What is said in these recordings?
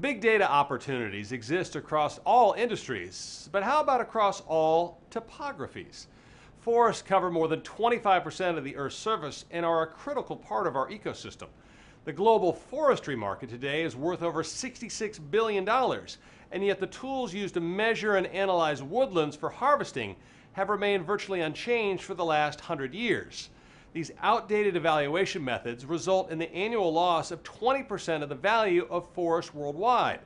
Big data opportunities exist across all industries, but how about across all topographies? Forests cover more than 25% of the Earth's surface and are a critical part of our ecosystem. The global forestry market today is worth over $66 billion, and yet the tools used to measure and analyze woodlands for harvesting have remained virtually unchanged for the last hundred years. These outdated evaluation methods result in the annual loss of 20% of the value of forests worldwide.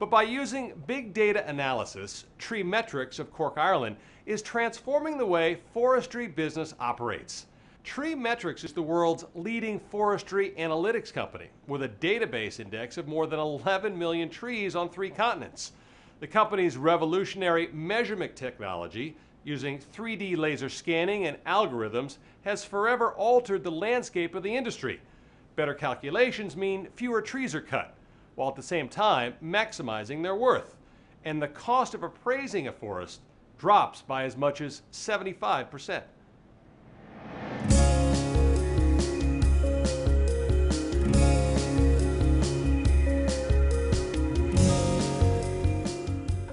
But by using big data analysis, Treemetrics of Cork, Ireland is transforming the way forestry business operates. Treemetrics is the world's leading forestry analytics company with a database index of more than 11 million trees on three continents. The company's revolutionary measurement technology using 3D laser scanning and algorithms has forever altered the landscape of the industry. Better calculations mean fewer trees are cut, while at the same time maximizing their worth. And the cost of appraising a forest drops by as much as 75%.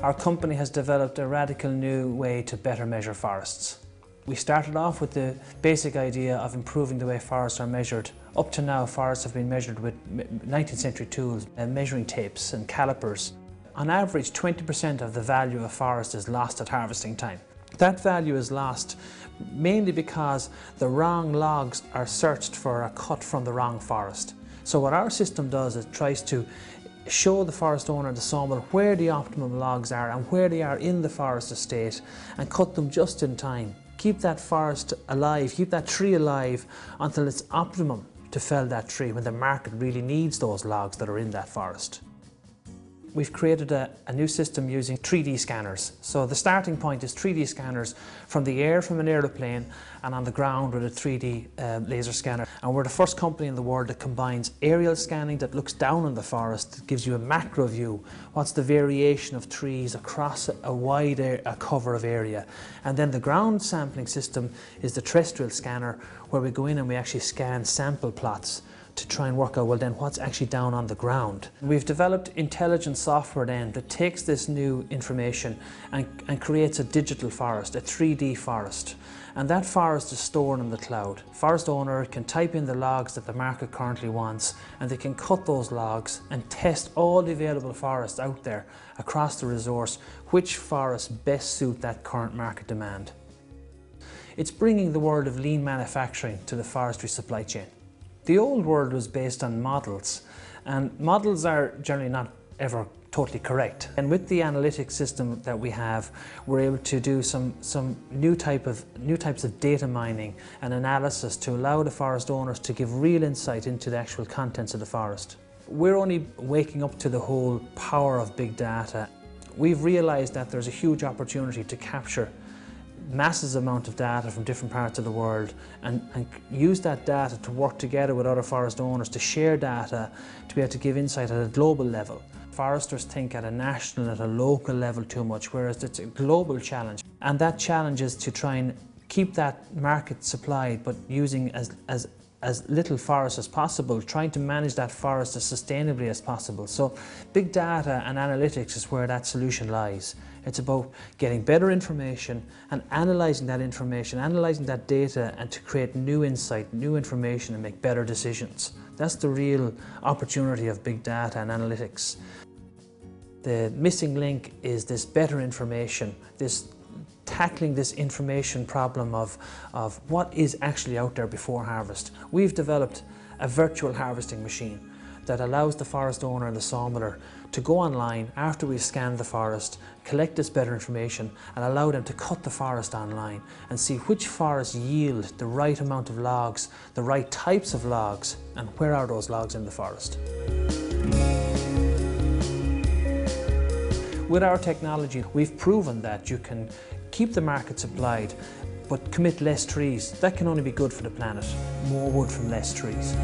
Our company has developed a radical new way to better measure forests. We started off with the basic idea of improving the way forests are measured. Up to now, forests have been measured with 19th century tools, uh, measuring tapes and calipers. On average, 20% of the value of forest is lost at harvesting time. That value is lost mainly because the wrong logs are searched for a cut from the wrong forest. So what our system does is tries to show the forest owner, the sawmill, where the optimum logs are and where they are in the forest estate and cut them just in time. Keep that forest alive, keep that tree alive until it's optimum to fell that tree when the market really needs those logs that are in that forest. We've created a, a, new system using 3D scanners. So the starting point is 3D scanners from the air from an aeroplane and on the ground with a 3D uh, laser scanner. And we're the first company in the world that combines aerial scanning that looks down on the forest, that gives you a macro view. What's the variation of trees across a, wide a cover of area. And then the ground sampling system is the terrestrial scanner where we go in and we actually scan sample plots to try and work out, well then, what's actually down on the ground. We've developed intelligent software then that takes this new information and, and creates a digital forest, a 3D forest. And that forest is stored in the cloud. Forest owner can type in the logs that the market currently wants and they can cut those logs and test all the available forests out there across the resource, which forests best suit that current market demand. It's bringing the world of lean manufacturing to the forestry supply chain. The old world was based on models and models are generally not ever totally correct. And with the analytic system that we have, we're able to do some, some new, type of, new types of data mining and analysis to allow the forest owners to give real insight into the actual contents of the forest. We're only waking up to the whole power of big data. We've realized that there's a huge opportunity to capture masses amount of data from different parts of the world and, and, use that data to work together with other forest owners to share data to be able to give insight at a global level. Foresters think at a national, at a local level too much, whereas it's a global challenge. And that challenge is to try and keep that market supplied, but using as, as, as little forest as possible, trying to manage that forest as sustainably as possible. So big data and analytics is where that solution lies. It's about getting better information and analysing that information, analysing that data and to create new insight, new information and make better decisions. That's the real opportunity of big data and analytics. The missing link is this better information, this tackling this information problem of, of what is actually out there before harvest. We've developed a virtual harvesting machine that allows the forest owner and the sawmiller to go online after we've scanned the forest, collect this better information and allow them to cut the forest online and see which forests yield the right amount of logs, the right types of logs and where are those logs in the forest. With our technology, we've proven that you can keep the market supplied but commit less trees. That can only be good for the planet. More wood from less trees.